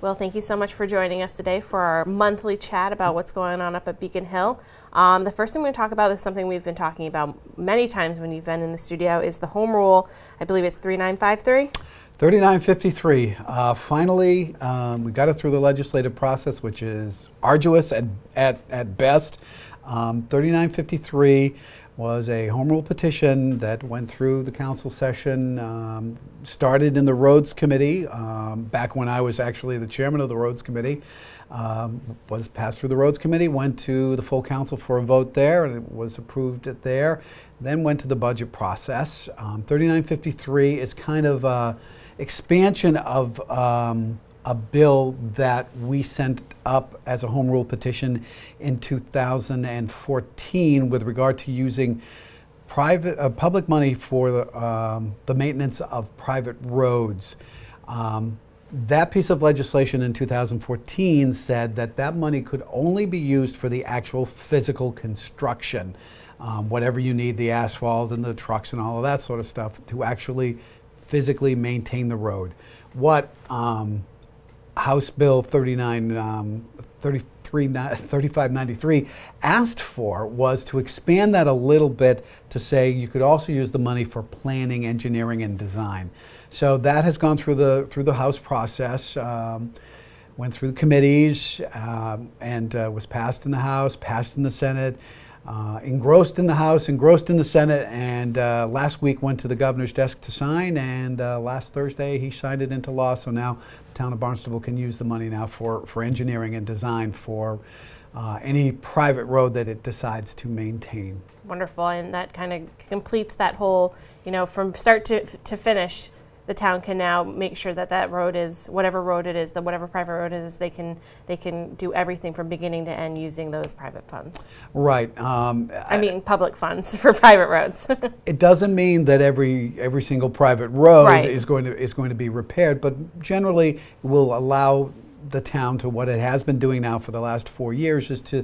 Will, thank you so much for joining us today for our monthly chat about what's going on up at Beacon Hill. Um, the first thing we're going to talk about is something we've been talking about many times when you've been in the studio is the home rule. I believe it's 3953. 3953. Uh, finally, um, we got it through the legislative process, which is arduous at, at, at best. Um, 3953 was a home rule petition that went through the council session, um, started in the Roads Committee, um, back when I was actually the chairman of the Roads Committee, um, was passed through the Roads Committee, went to the full council for a vote there, and it was approved at there, then went to the budget process. Um, 3953 is kind of a expansion of um, a bill that we sent up as a home rule petition in 2014 with regard to using private uh, public money for the, um, the maintenance of private roads. Um, that piece of legislation in 2014 said that that money could only be used for the actual physical construction, um, whatever you need, the asphalt and the trucks and all of that sort of stuff, to actually physically maintain the road. What um, House Bill 39, um, 3593 asked for was to expand that a little bit to say you could also use the money for planning, engineering, and design. So that has gone through the through the House process. Um, went through the committees um, and uh, was passed in the House, passed in the Senate, uh, engrossed in the House, engrossed in the Senate, and uh, last week went to the governor's desk to sign, and uh, last Thursday he signed it into law. So now the town of Barnstable can use the money now for, for engineering and design for uh, any private road that it decides to maintain. Wonderful, and that kind of completes that whole, you know, from start to, to finish the town can now make sure that that road is whatever road it is, that whatever private road it is, they can they can do everything from beginning to end using those private funds. Right. Um, I mean, public funds for private roads. it doesn't mean that every every single private road Right. is going to is going to be repaired, but generally will allow the town to what it has been doing now for the last four years is to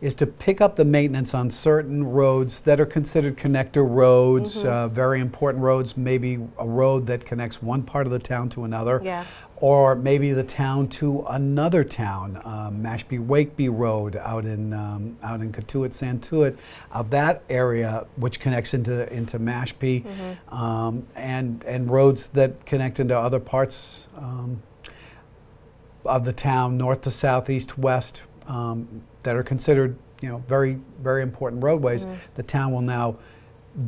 is to pick up the maintenance on certain roads that are considered connector roads, Mm-hmm. uh, very important roads, maybe a road that connects one part of the town to another. Yeah. Or maybe the town to another town, um, Mashpee Wakeby Road out in um, out in Cotuit, Santuit, out that area which connects into into Mashpee, um, and and roads that connect into other parts um, of the town, north to south, east to west, um, that are considered, you know, very, very important roadways, mm-hmm. the town will now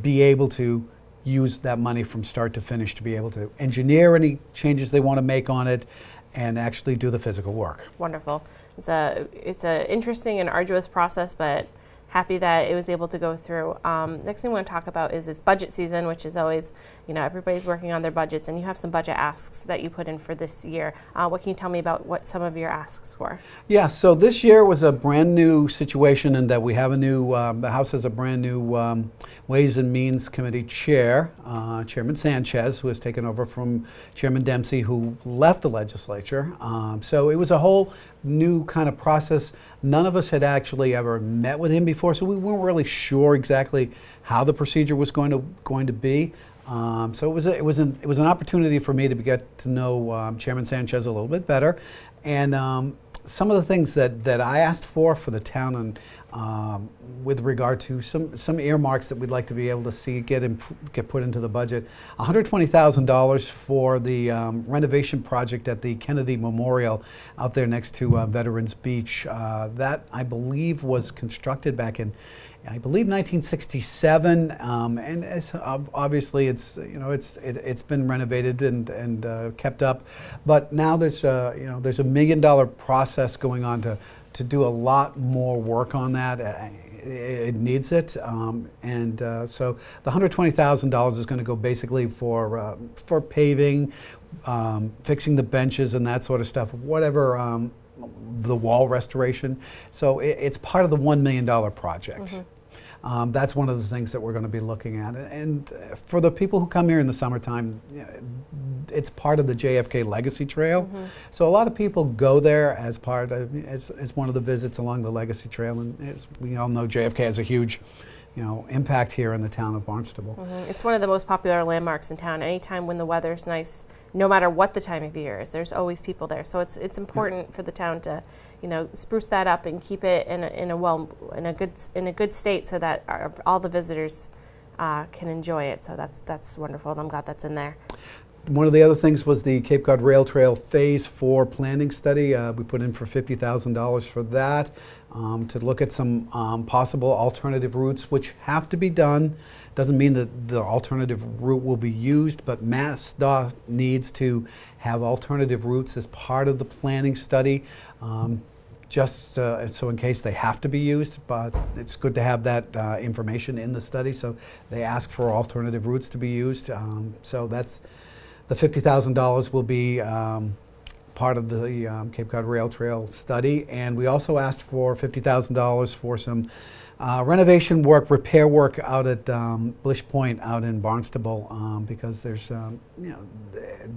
be able to use that money from start to finish to be able to engineer any changes they want to make on it and actually do the physical work. Wonderful. It's a it's a interesting and arduous process, but happy that it was able to go through. Um, next thing we want to talk about is it's budget season, which is always you know everybody's working on their budgets, and you have some budget asks that you put in for this year. Uh, what can you tell me about what some of your asks were? Yeah, so this year was a brand new situation in that we have a new, um, the House has a brand new um, Ways and Means Committee chair, uh, Chairman Sanchez, who has taken over from Chairman Dempsey, who left the legislature. Um, so it was a whole new kind of process. None of us had actually ever met with him before, so we weren't really sure exactly how the procedure was going to going to be. Um, so it was a, it was an it was an opportunity for me to get to know um, Chairman Sanchez a little bit better, and um, some of the things that, that I asked for for the town and um, with regard to some, some earmarks that we'd like to be able to see get get put into the budget. $120,000 for the um, renovation project at the Kennedy Memorial out there next to uh, Veterans Beach. Uh, that I believe was constructed back in I believe 1967, um, and it's, ob- obviously it's you know it's it, it's been renovated and and uh, kept up, but now there's a you know there's a million dollar process going on to to do a lot more work on that. Uh, It, needs it, um, and uh, so the hundred twenty thousand dollars is going to go basically for uh, for paving, um, fixing the benches and that sort of stuff. Whatever. Um, the wall restoration. So it, it's part of the $1 million project. Um, that's one of the things that we're going to be looking at. And uh, for the people who come here in the summertime, it's part of the JFK Legacy Trail. So a lot of people go there as part of, as, as one of the visits along the Legacy Trail. And as we all know, JFK has a huge you know, impact here in the town of Barnstable. Mhm. It's one of the most popular landmarks in town. Anytime when the weather's nice, no matter what the time of year is, there's always people there. So it's it's important for the town to, you know, spruce that up and keep it in a, in a well in a good in a good state so that our, all the visitors uh, can enjoy it. So that's that's wonderful. and I'm glad that's in there. One of the other things was the Cape Cod Rail Trail Phase 4 planning study. Uh, we put in for $50,000 for that um, to look at some um, possible alternative routes, which have to be done. Doesn't mean that the alternative route will be used, but MassDOT needs to have alternative routes as part of the planning study. Um, just uh, so in case they have to be used, but it's good to have that uh, information in the study. So they ask for alternative routes to be used. Um, so that's the $50,000 will be um, part of the um, Cape Cod Rail Trail study. And we also asked for $50,000 for some uh, renovation work, repair work out at um, Blish Point out in Barnstable um, because there's, um, you know,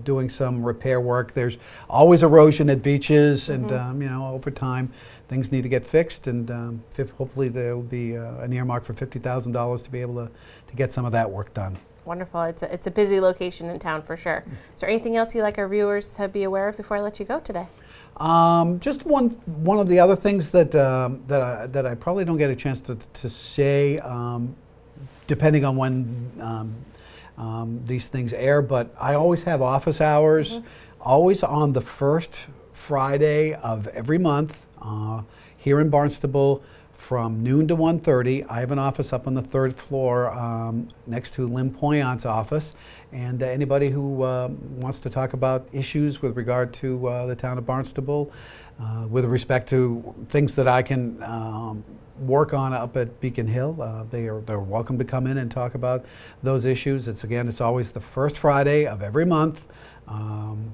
doing some repair work. There's always erosion at beaches and, um, you know, over time things need to get fixed and um, hopefully there will be uh, an earmark for $50,000 to be able to, to get some of that work done. Wonderful. It's a, it's a busy location in town for sure. Is there anything else you'd like our viewers to be aware of before I let you go today? Um, just one one of the other things that um, that I, that I probably don't get a chance to, to say, um, depending on when um, um, these things air. But I always have office hours, always on the first Friday of every month uh, here in Barnstable. From noon to 1.30, I have an office up on the third floor um, next to Lynn Poyant's office. And uh, anybody who uh, wants to talk about issues with regard to uh, the town of Barnstable, uh, with respect to things that I can um, work on up at Beacon Hill, uh, they are they're welcome to come in and talk about those issues. It's again, it's always the first Friday of every month. Um,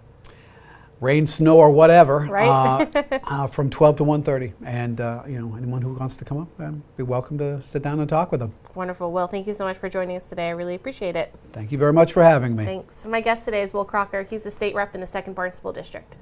rain, snow, or whatever, Right. uh, uh, from 12 to 1.30. And, uh, you know, anyone who wants to come up, um, be welcome to sit down and talk with them. Wonderful. Well, thank you so much for joining us today. I really appreciate it. Thank you very much for having me. Thanks. My guest today is Will Crocker. He's the state rep in the second Barnstable district.